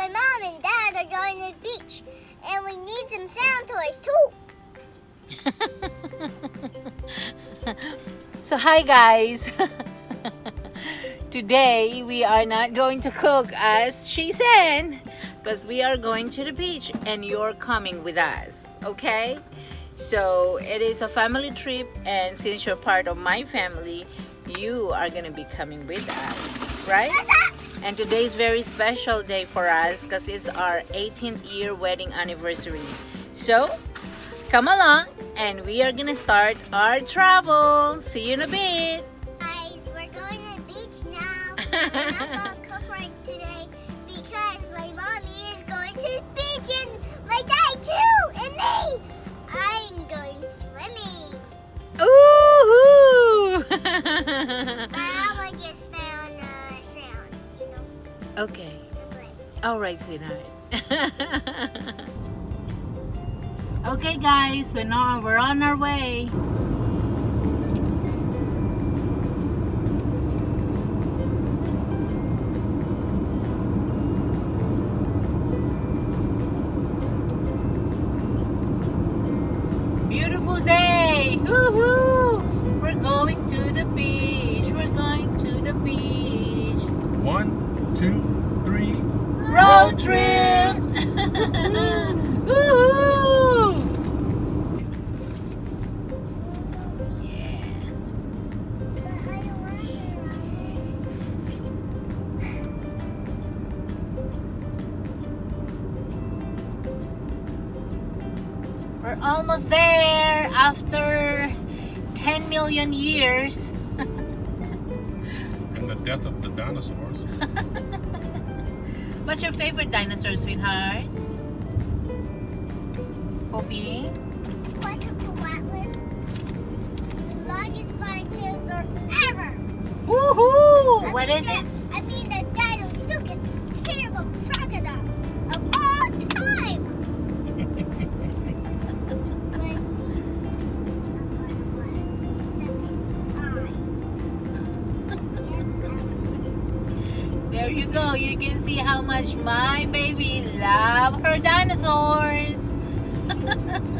my mom and dad are going to the beach, and we need some sound toys too. so hi guys. Today we are not going to cook as she said because we are going to the beach and you're coming with us, okay? So it is a family trip and since you're part of my family, you are gonna be coming with us, right? And today is very special day for us because it's our 18th year wedding anniversary. So come along and we are gonna start our travel. See you in a bit. Guys, we're going to the beach now. okay. All right, sweetheart. okay, guys, we're now we're on our way. We're almost there after 10 million years. And the death of the dinosaurs. What's your favorite dinosaur, sweetheart? Poppy? What's a Atlas? The largest flying dinosaur ever. Woohoo! What I it? You go. You can see how much my baby love her dinosaurs.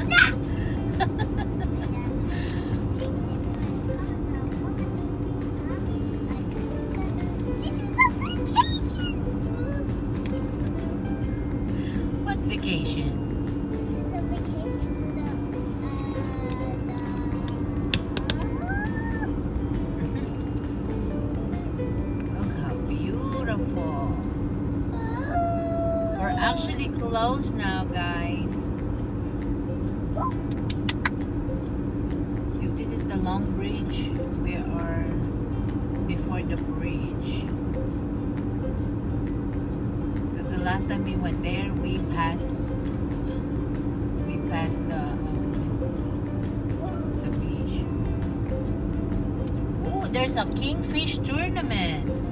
there's a kingfish tournament.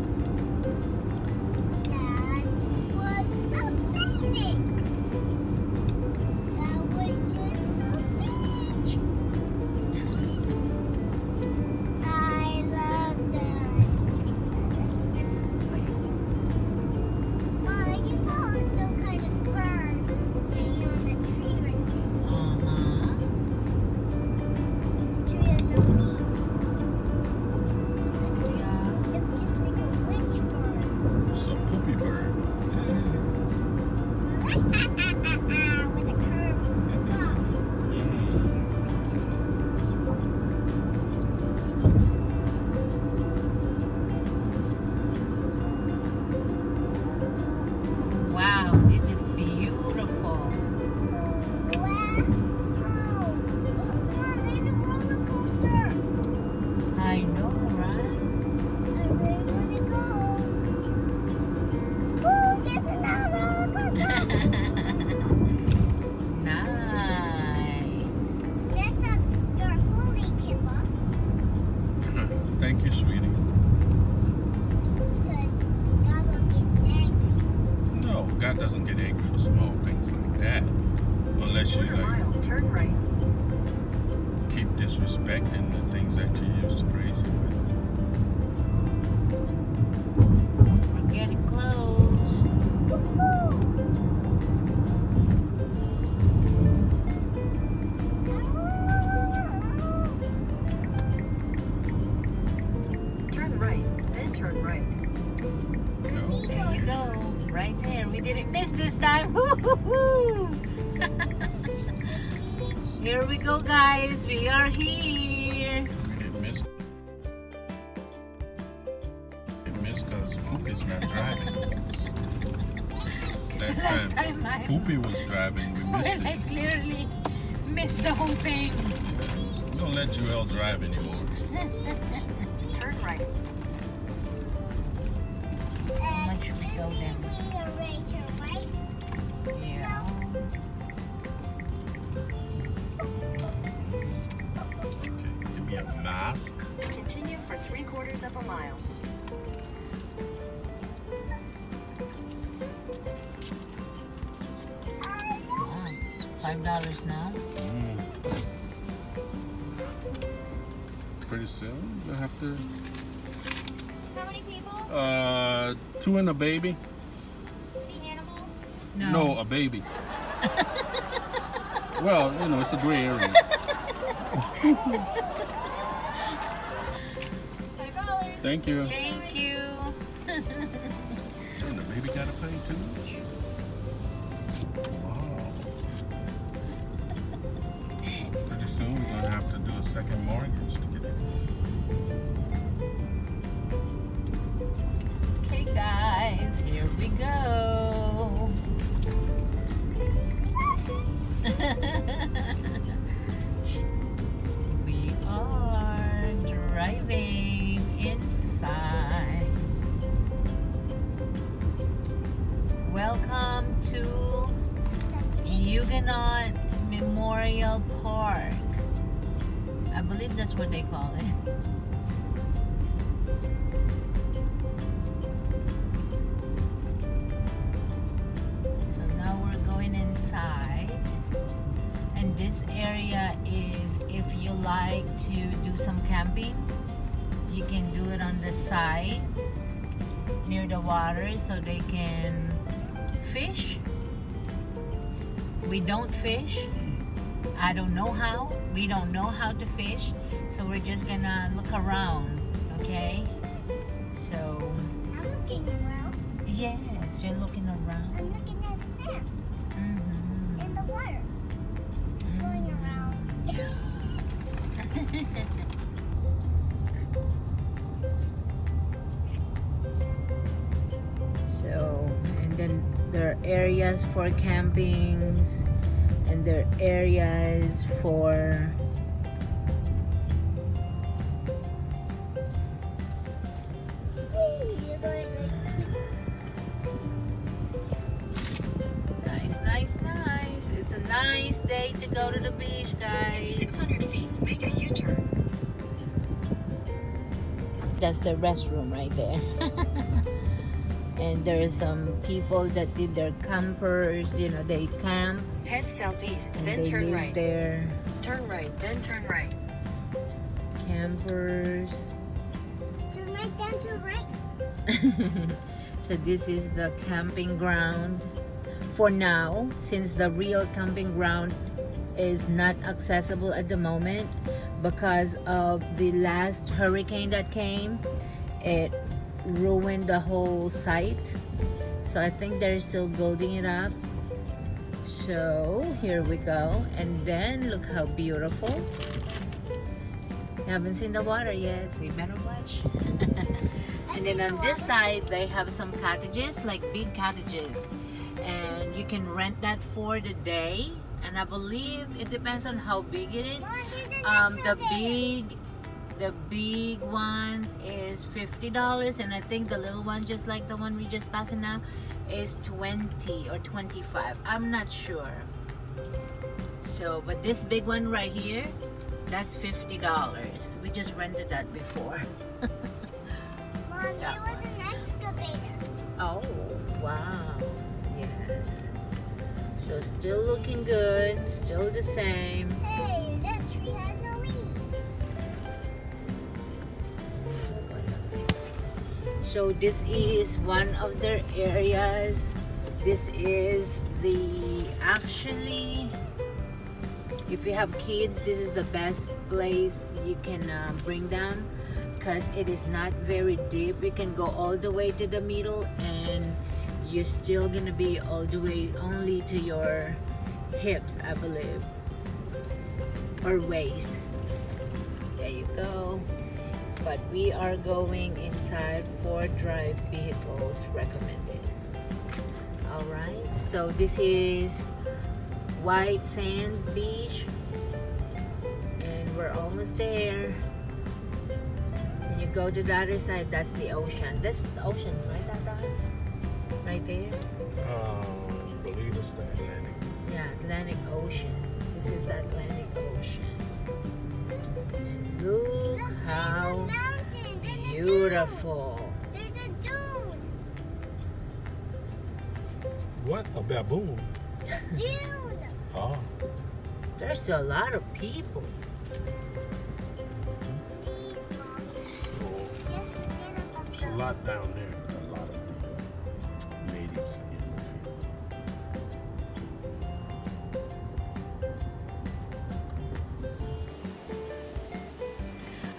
Drive anymore. Turn right. How much should we go then? We are ready right. Yeah. Okay, give me a mask. Continue for three quarters of a mile. Five dollars now. Soon we'll have to. How many people? Uh, two and a baby. The animal? No. No, a baby. well, you know, it's a gray area. Five. Thank you. Thank you. We go. we are driving inside. Welcome to Huguenot Memorial Park. I believe that's what they call it. Camping, you can do it on the sides near the water so they can fish. We don't fish. I don't know how. We don't know how to fish. So we're just gonna look around, okay? So, I'm looking around. yes, you're looking around. I'm looking at sand Mhm. in the water. Going around. areas for campings, and there are areas for nice, nice, nice. It's a nice day to go to the beach, guys. 600 feet, make a U-turn. That's the restroom right there. and there are some people that did their campers, you know, they camp Head southeast, and then they turn live right. there. Turn right, then turn right. Campers. to right, then to right. so this is the camping ground for now since the real camping ground is not accessible at the moment because of the last hurricane that came it ruined the whole site. So i think they're still building it up. So here we go. And then look how beautiful. You haven't seen the water yet so you better watch. And then on this side they have some cottages like big cottages. And you can rent that for the day. And i believe it depends on how big it is. Mom, there's an um the big the big ones is $50 and i think the little one just like the one we just passing now is 20 or 25 i'm not sure so but this big one right here that's $50 we just rented that before Mom, there was an excavator. Oh, wow. Yes. So still looking good, still the same. Hey, So this is one of their areas. This is the actually if you have kids, this is the best place you can uh, bring them because it is not very deep. You can go all the way to the middle and you're still gonna be all the way only to your hips, I believe, or waist. There you go. But we are going inside for drive vehicles recommended. All right, so this is White Sand Beach, and we're almost there. When you go to the other side, that's the ocean. That's the ocean, right, Tata? Right there. Um, believe it's the Atlantic. Yeah, Atlantic Ocean. This is the Atlantic Ocean. And look Look, how the mountains and the beautiful. There's a dune. What? A baboon? Dune. Oh. There's a lot of people. Please, Mommy. oh. Just forget about It's a lot down there. A lot of uh, natives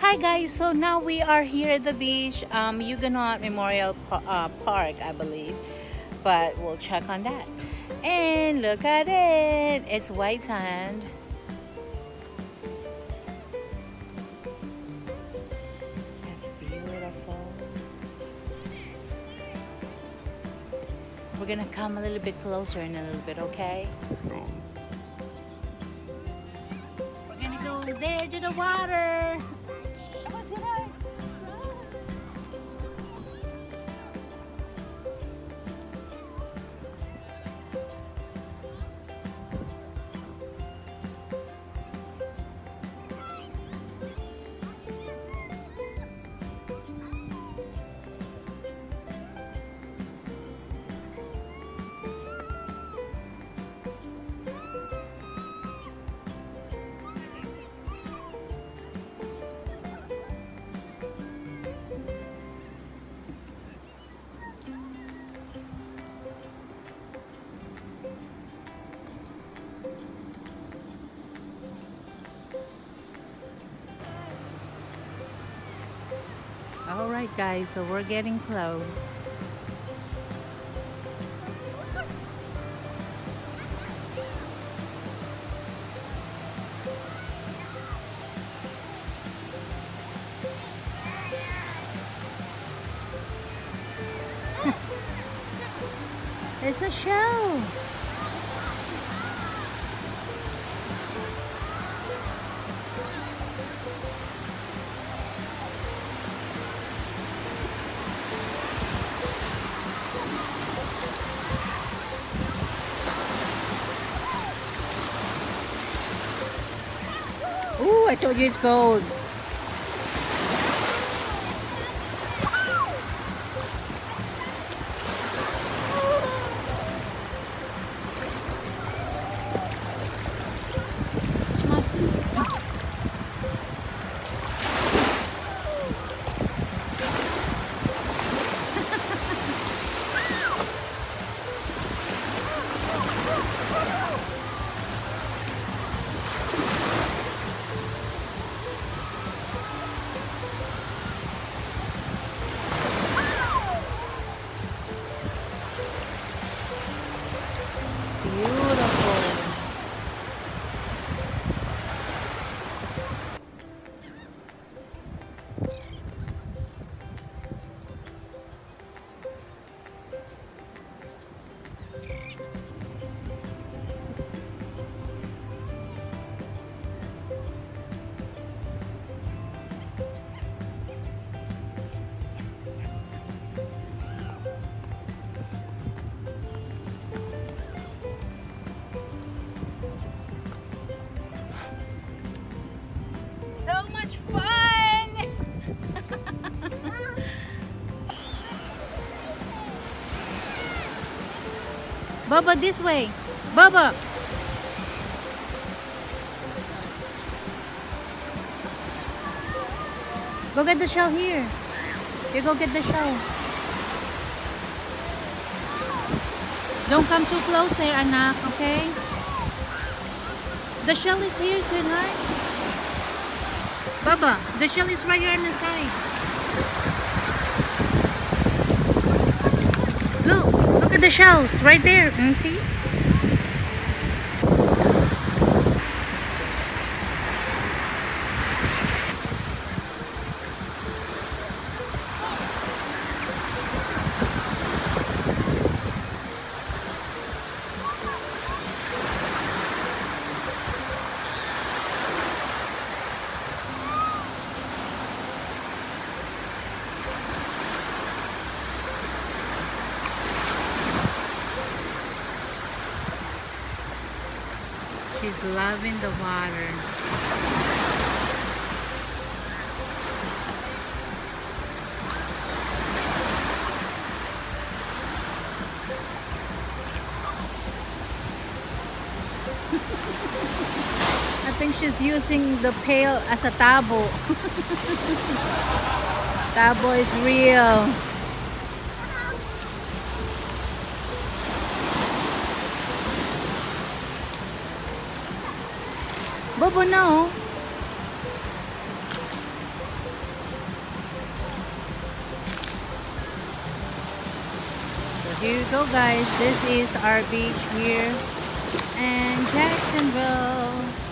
Hi guys, so now we are here at the beach, um, Huguenot Memorial uh, Park, I believe. But we'll check on that. And look at it, it's white sand. That's beautiful. We're gonna come a little bit closer in a little bit, okay? We're gonna go there to the water. All right, guys, so we're getting close. It's gold. Bubba, this way. Bubba. Go get the shell here. You go get the shell. Don't come too close there, anak, okay? The shell is here, sweetheart. Baba, the shell is right here on the side. Look, look at the shells right there. Can you see? She's loving the water. I think she's using the pail as a tabo. tabo is real. Bobo, no. Oh. So here you go, guys. This is our beach here in Jacksonville.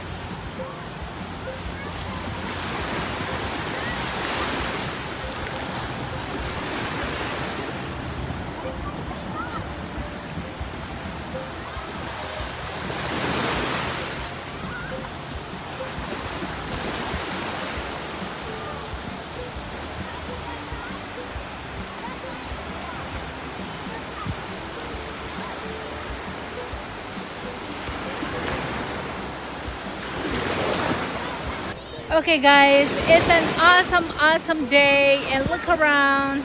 Okay guys, it's an awesome, awesome day and look around.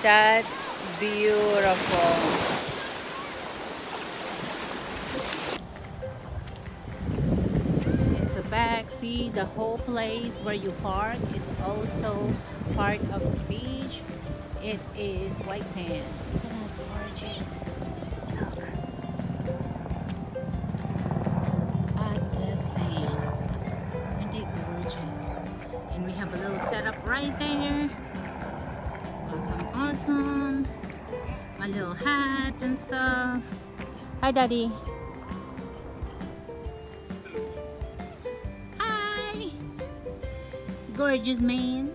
That's beautiful. Back, see the whole place where you park is also part of the beach. It is white sand. My little hat and stuff. Hi, Daddy. Hi. Gorgeous man.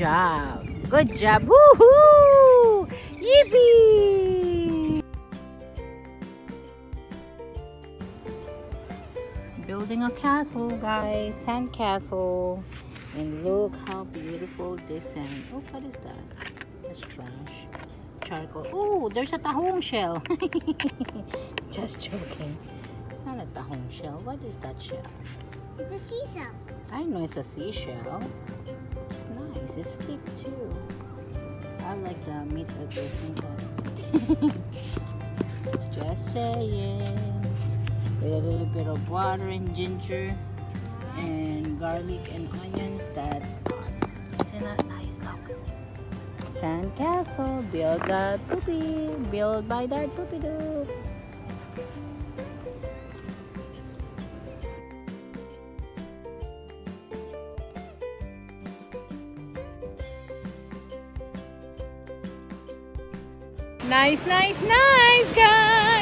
Job. Good job. Woohoo! Yippee! Building a castle, guys. Sand castle. And look how beautiful this sand. Oh, what is that? That's trash. Charcoal. Oh, there's a tahong shell. Just joking. It's not a tahong shell. What is that shell? It's a seashell. I know it's a seashell. Nice. It's thick too. I like the meat that goes inside. Just saying. With a little bit of water and ginger and garlic and onions. That's awesome. Isn't that nice? Look. Sand castle. Build that poopy. Build by that poopy doo. Nice, nice, nice, guys.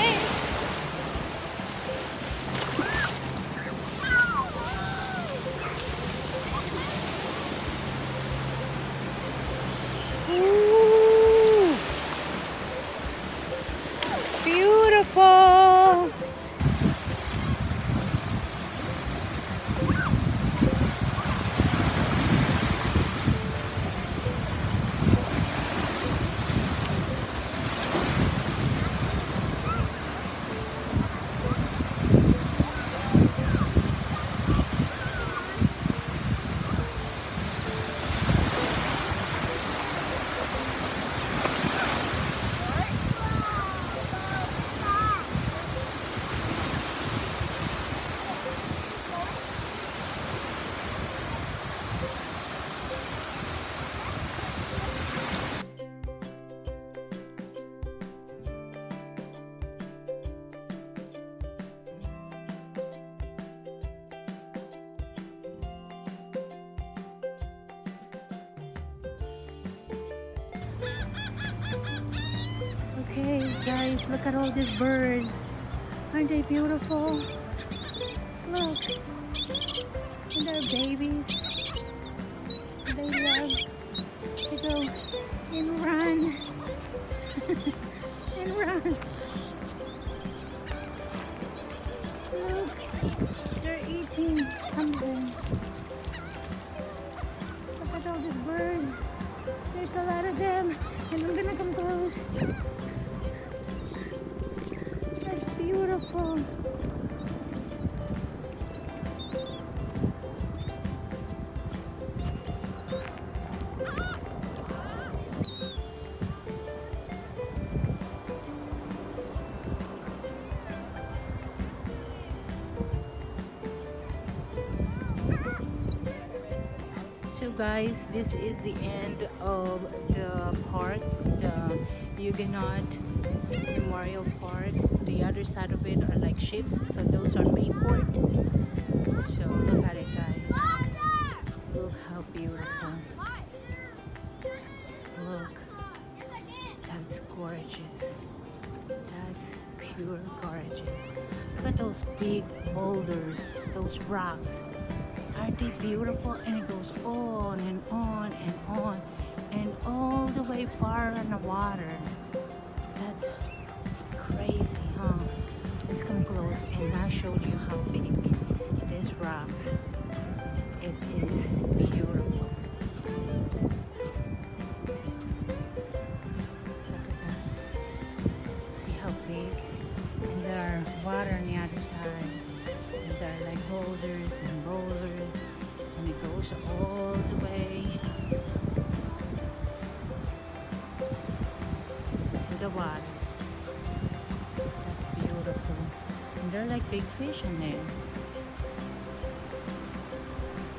At all these birds. Aren't they beautiful? Look. And they're babies. They love to go and run. and run. Look, they're eating something. Look at all these birds. There's a lot of them. And I'm gonna come close. Guys, this is the end of the park, the Huguenot Memorial Park. The other side of it are like ships, so those are Mayport. So look at it guys. Look how beautiful. Look, that's gorgeous. That's pure gorgeous. Look at those big boulders, those rocks. Aren't beautiful? And it goes on and on and on and all the way far in the water. That's crazy, huh? Let's come close and I showed you how big this rocks. It is like big fish in there.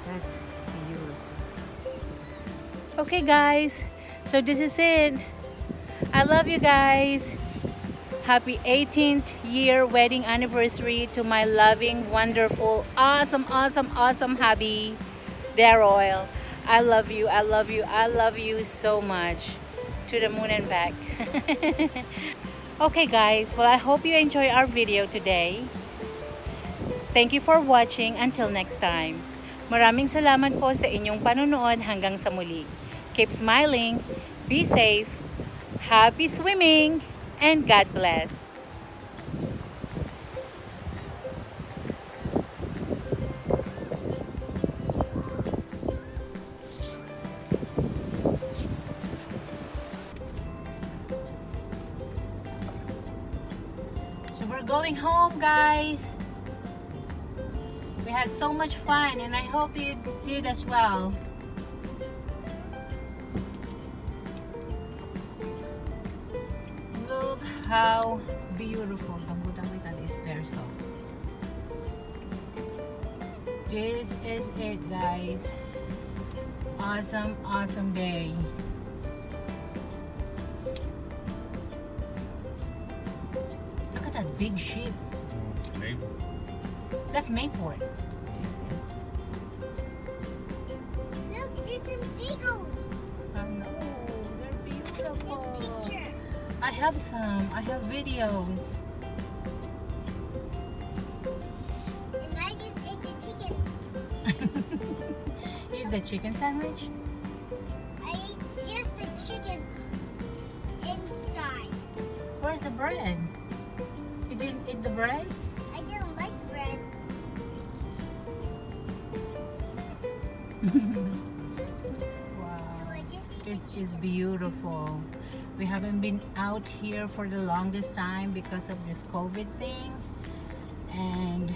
That's beautiful. Okay guys, so this is it. I love you guys. Happy 18th year wedding anniversary to my loving, wonderful, awesome, awesome, awesome hubby, Daryl. I love you, I love you, I love you so much. To the moon and back. okay guys, well I hope you enjoy our video today. Thank you for watching. Until next time. Maraming salamat po sa inyong panonood hanggang sa muli. Keep smiling, be safe, happy swimming, and God bless. So we're going home, guys. We had so much fun, and I hope you did as well. Look how beautiful the Budawitan is Perso. This is it, guys. Awesome, awesome day. Look at that big ship. That's Mayport. Look, there's some seagulls. I know, they're Take beautiful. picture. I have some. I have videos. And I just ate the chicken. Eat the chicken sandwich. I ate just the chicken inside. Where's the bread? You didn't eat the bread? Wow. So I just ate This is beautiful. We haven't been out here for the longest time because of this COVID thing. And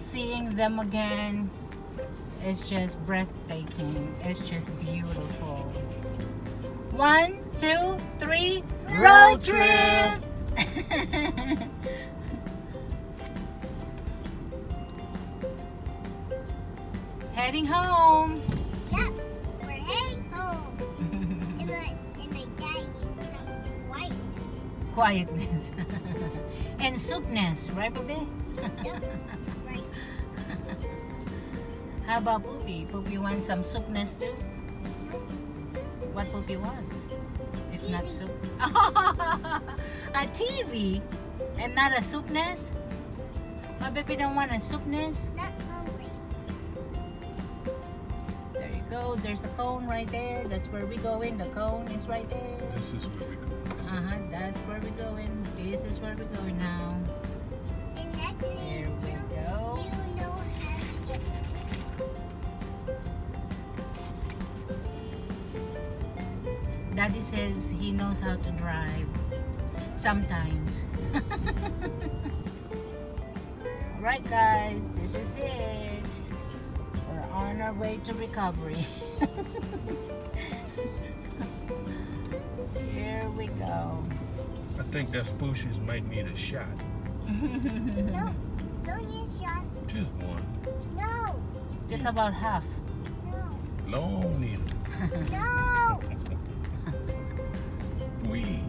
seeing them again is just breathtaking. It's just beautiful. One, two, three, road trip! Heading home. Yep, we're heading home. and, my, and my dad needs some whiteness. quietness and soupness, right, baby? Yep, right. How about Poopy? Poopy wants some soupness too. What Poopy wants? Is It's not TV. soup. a TV and not a soupness? My baby don't want a soupness? Not There's a cone right there. That's where we going. The cone is right there. This is where we go. Uh-huh. That's where we going. This is where we going now. And actually, There we you, go. you know how to Daddy says he knows how to drive. Sometimes. Alright guys, this is it. We're on our way to recovery. Here we go. I think that bushes might need a shot. No, don't use shot. Just one. No, Just about half. no, Long needle. no. Wee.